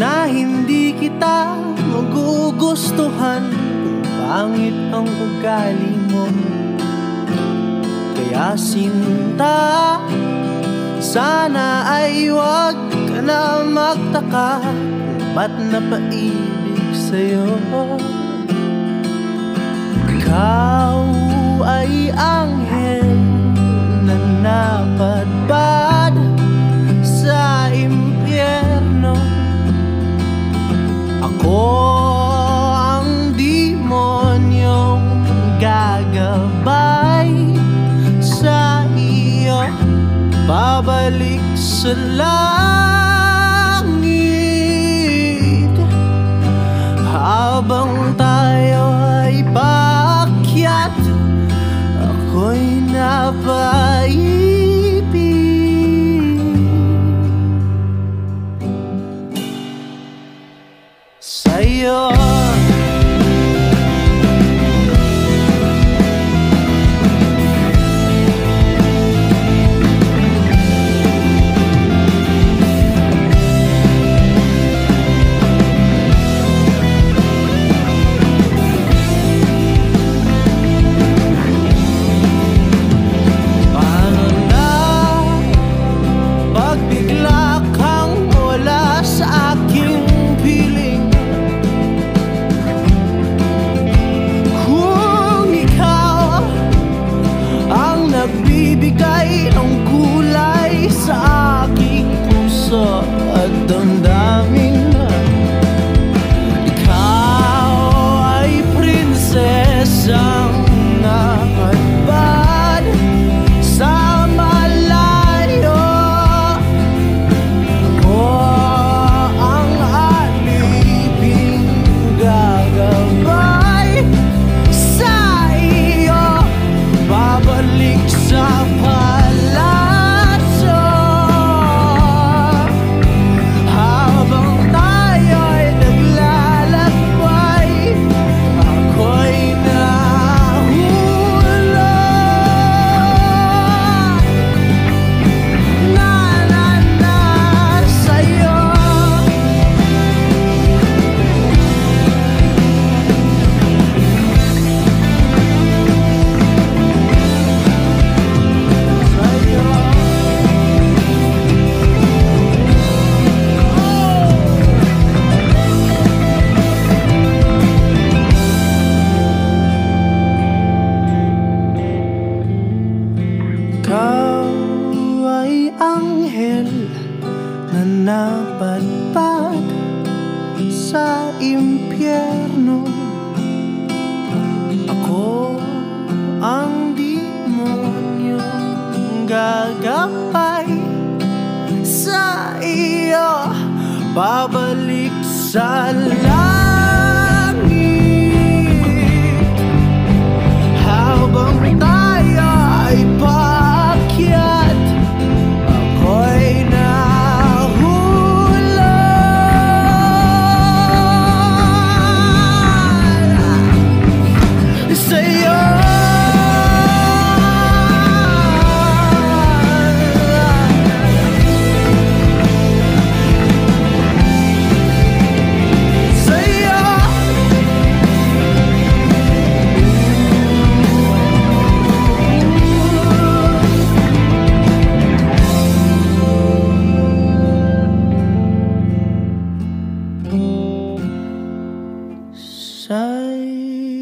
na hindi kita magugustuhan kung pangit ang ugali mo. Kaya sinta, sana ay wag ka na magtaka kung ba't napaibig sa'yo. Ikaw ay anghel na na sa langit. Habang tayo ay paakyat Ako'y napaibig Sa'yo nagbibigay ng kulay sa aking puso at damdamin Ikaw ay prinsesang Ikaw ay anghel na napadpad sa impyerno. Ako ang demonyong gagapay sa iyo. Babalik sa night.